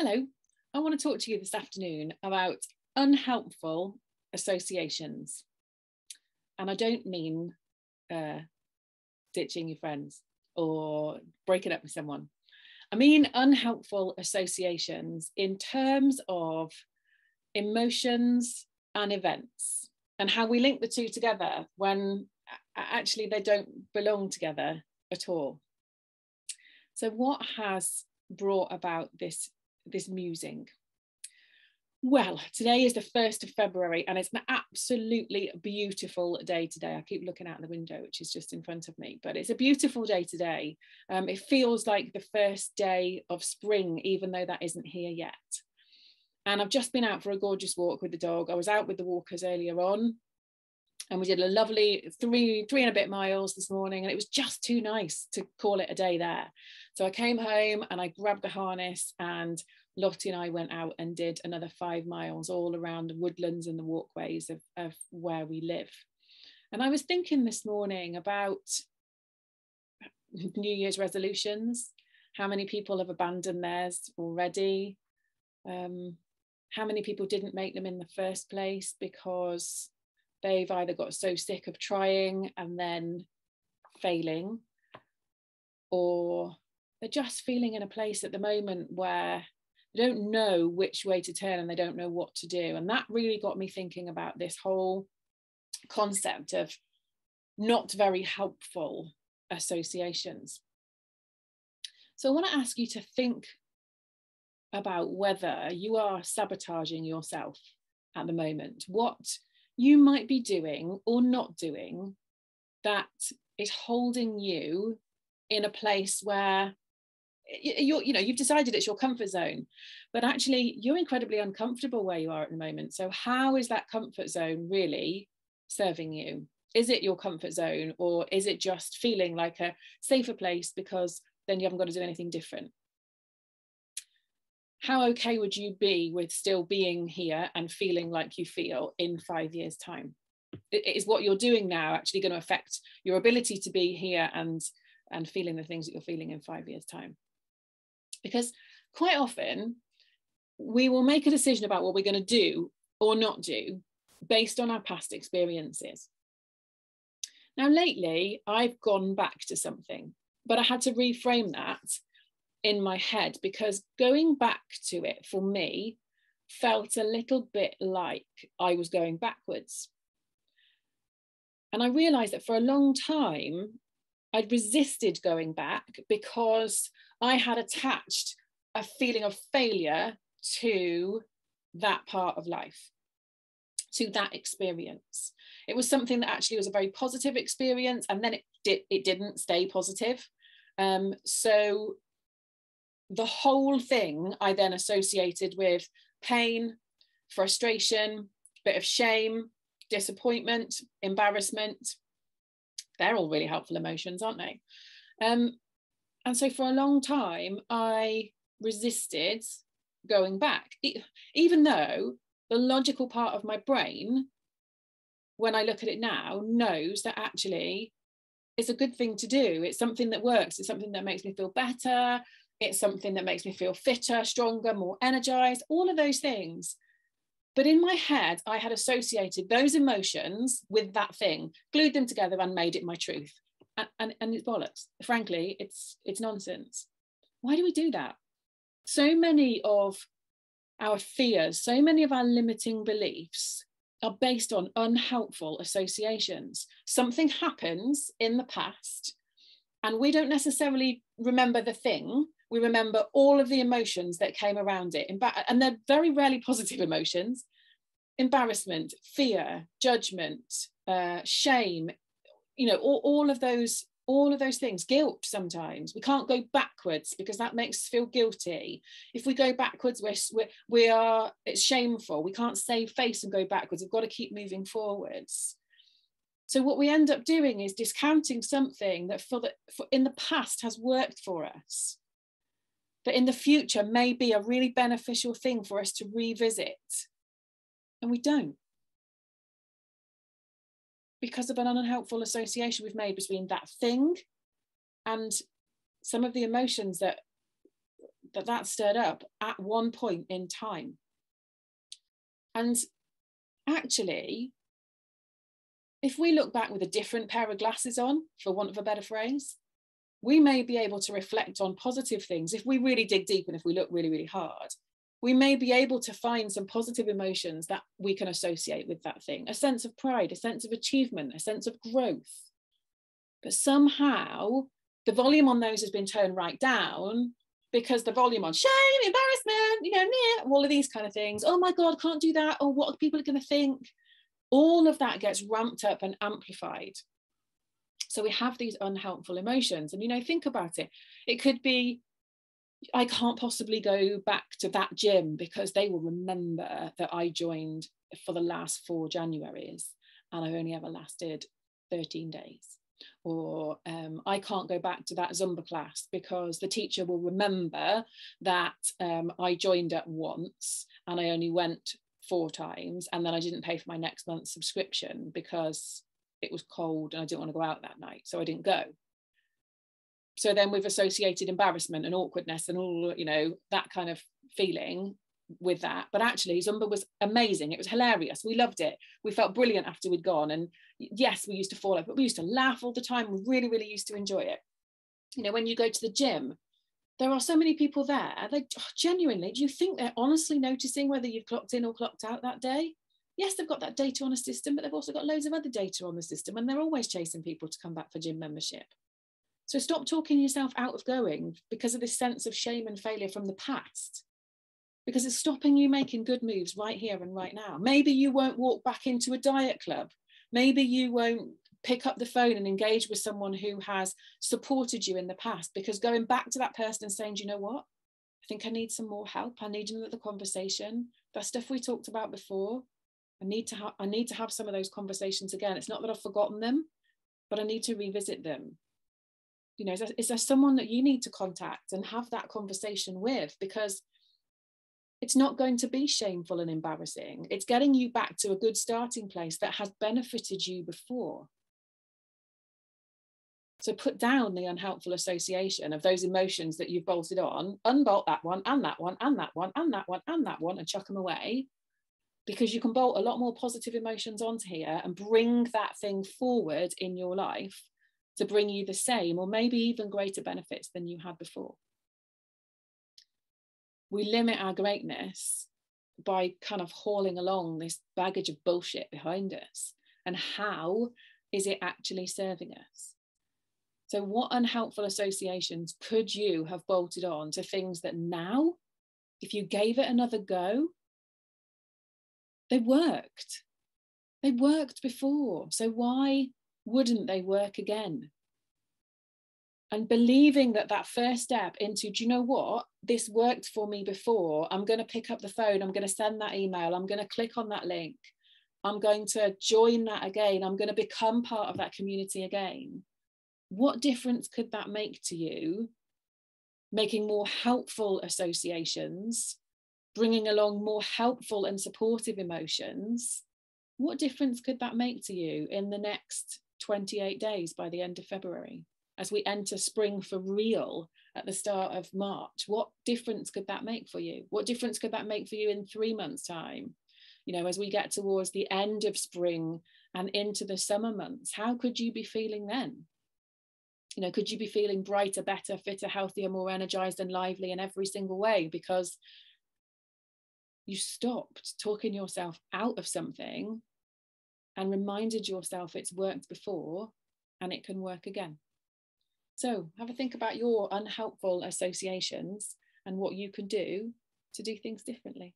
Hello, I want to talk to you this afternoon about unhelpful associations. And I don't mean uh, ditching your friends or breaking up with someone. I mean unhelpful associations in terms of emotions and events and how we link the two together when actually they don't belong together at all. So, what has brought about this this musing? Well, today is the 1st of February and it's an absolutely beautiful day today. I keep looking out the window, which is just in front of me, but it's a beautiful day today. Um, it feels like the first day of spring, even though that isn't here yet. And I've just been out for a gorgeous walk with the dog. I was out with the walkers earlier on and we did a lovely three three and a bit miles this morning and it was just too nice to call it a day there. So i came home and i grabbed the harness and lottie and i went out and did another five miles all around the woodlands and the walkways of, of where we live. And i was thinking this morning about new year's resolutions. How many people have abandoned theirs already? Um, how many people didn't make them in the first place because they've either got so sick of trying and then failing, or they're just feeling in a place at the moment where they don't know which way to turn and they don't know what to do. And that really got me thinking about this whole concept of not very helpful associations. So I want to ask you to think about whether you are sabotaging yourself at the moment. What you might be doing or not doing that is holding you in a place where you're you know you've decided it's your comfort zone but actually you're incredibly uncomfortable where you are at the moment. So how is that comfort zone really serving you? Is it your comfort zone or is it just feeling like a safer place because then you haven't got to do anything different how okay would you be with still being here and feeling like you feel in five years time? Is what you're doing now actually going to affect your ability to be here and and feeling the things that you're feeling in five years time? Because quite often we will make a decision about what we're going to do or not do based on our past experiences. Now lately i've gone back to something but i had to reframe that in my head because going back to it for me felt a little bit like I was going backwards. And I realized that for a long time, I'd resisted going back because I had attached a feeling of failure to that part of life, to that experience. It was something that actually was a very positive experience, and then it did it didn't stay positive. Um, so the whole thing I then associated with pain, frustration, bit of shame, disappointment, embarrassment. They're all really helpful emotions, aren't they? Um, and so for a long time, I resisted going back, even though the logical part of my brain, when I look at it now, knows that actually it's a good thing to do. It's something that works. It's something that makes me feel better. It's something that makes me feel fitter, stronger, more energized, all of those things. But in my head, I had associated those emotions with that thing, glued them together and made it my truth. And, and, and it's bollocks. Frankly, it's, it's nonsense. Why do we do that? So many of our fears, so many of our limiting beliefs are based on unhelpful associations. Something happens in the past, and we don't necessarily remember the thing, we remember all of the emotions that came around it. And they're very rarely positive emotions. Embarrassment, fear, judgment, uh, shame, you know, all, all of those all of those things. Guilt sometimes. We can't go backwards because that makes us feel guilty. If we go backwards we're, we're we are it's shameful. We can't save face and go backwards. We've got to keep moving forwards. So what we end up doing is discounting something that for the for in the past has worked for us that in the future may be a really beneficial thing for us to revisit. And we don't. Because of an unhelpful association we've made between that thing and some of the emotions that that that stirred up at one point in time. And actually, if we look back with a different pair of glasses on, for want of a better phrase, we may be able to reflect on positive things if we really dig deep and if we look really, really hard. We may be able to find some positive emotions that we can associate with that thing a sense of pride, a sense of achievement, a sense of growth. But somehow the volume on those has been turned right down because the volume on shame, embarrassment, you know, all of these kind of things. Oh my God, can't do that. Or what people are people going to think? All of that gets ramped up and amplified. So we have these unhelpful emotions. And, you know, think about it. It could be, I can't possibly go back to that gym because they will remember that I joined for the last four Januaries and I've only ever lasted 13 days or um, I can't go back to that Zumba class because the teacher will remember that um, I joined at once and I only went four times and then I didn't pay for my next month's subscription because it was cold and I didn't want to go out that night, so I didn't go. So then we've associated embarrassment and awkwardness and all, you know, that kind of feeling with that. But actually, Zumba was amazing. It was hilarious. We loved it. We felt brilliant after we'd gone. And yes, we used to fall over, but we used to laugh all the time. We really, really used to enjoy it. You know, when you go to the gym, there are so many people there. They oh, genuinely, do you think they're honestly noticing whether you've clocked in or clocked out that day? Yes, they've got that data on a system, but they've also got loads of other data on the system, and they're always chasing people to come back for gym membership. So stop talking yourself out of going because of this sense of shame and failure from the past because it's stopping you making good moves right here and right now. Maybe you won't walk back into a diet club. Maybe you won't pick up the phone and engage with someone who has supported you in the past because going back to that person and saying, you know what? I think I need some more help. I need another conversation. That stuff we talked about before. I need to have I need to have some of those conversations again. It's not that I've forgotten them, but I need to revisit them. You know, is there, is there someone that you need to contact and have that conversation with? Because it's not going to be shameful and embarrassing. It's getting you back to a good starting place that has benefited you before. So put down the unhelpful association of those emotions that you've bolted on, unbolt that one and that one and that one and that one and that one and chuck them away because you can bolt a lot more positive emotions onto here and bring that thing forward in your life to bring you the same or maybe even greater benefits than you had before we limit our greatness by kind of hauling along this baggage of bullshit behind us. And how is it actually serving us? So, what unhelpful associations could you have bolted on to things that now, if you gave it another go, they worked? They worked before. So, why wouldn't they work again? and believing that that first step into do you know what? This worked for me before. I'm going to pick up the phone. I'm going to send that email. I'm going to click on that link. I'm going to join that again. I'm going to become part of that community again. What difference could that make to you? Making more helpful associations bringing along more helpful and supportive emotions what difference could that make to you in the next 28 days by the end of february as we enter spring for real at the start of March? What difference could that make for you? What difference could that make for you in three months' time? You know, as we get towards the end of spring and into the summer months, how could you be feeling then? You know, could you be feeling brighter, better, fitter, healthier, more energized and lively in every single way because you stopped talking yourself out of something and reminded yourself it's worked before and it can work again. So have a think about your unhelpful associations and what you can do to do things differently.